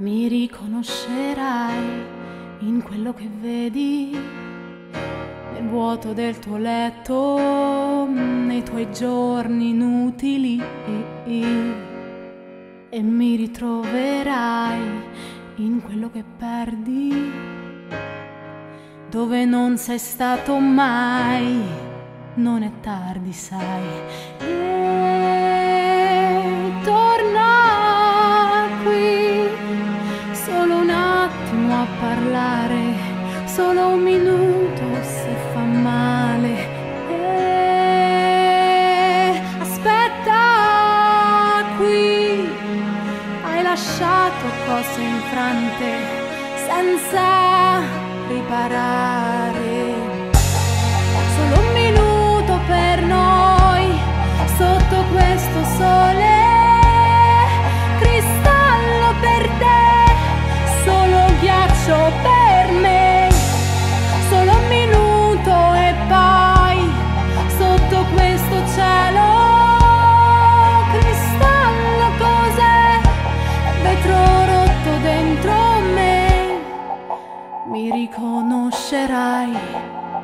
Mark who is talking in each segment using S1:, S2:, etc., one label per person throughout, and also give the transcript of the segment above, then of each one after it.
S1: Mi riconoscerai in quello che vedi, nel vuoto del tuo letto, nei tuoi giorni inutili. E mi ritroverai in quello che perdi, dove non sei stato mai, non è tardi, sai. Solo un minuto se fa male. E aspetta qui, hai lasciato cose infrante senza riconoscerai,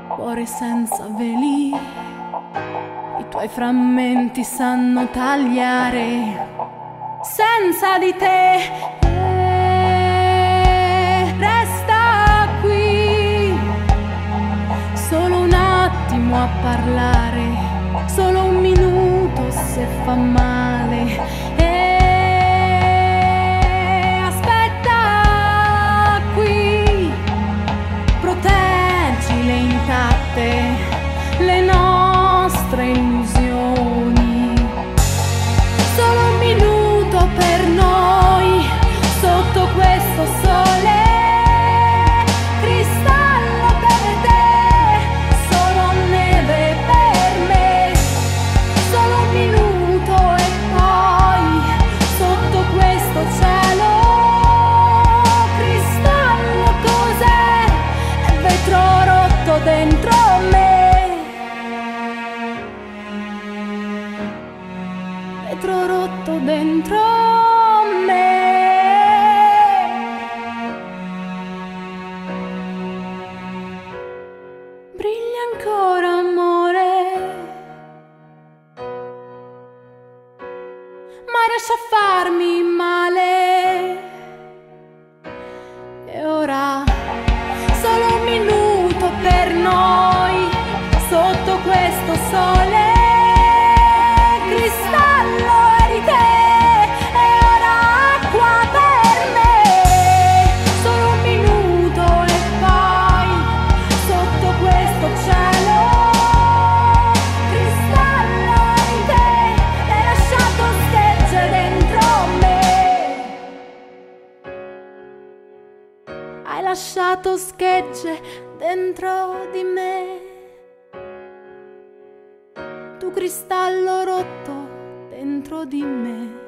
S1: cuore senza veli, i tuoi frammenti sanno tagliare senza di te a parlare, solo un minuto se fa male. Intatte le nostre vetro rotto dentro me. Briglia ancora amore, ma riesci a lasciato schegge dentro di me. Tu cristallo rotto dentro di me.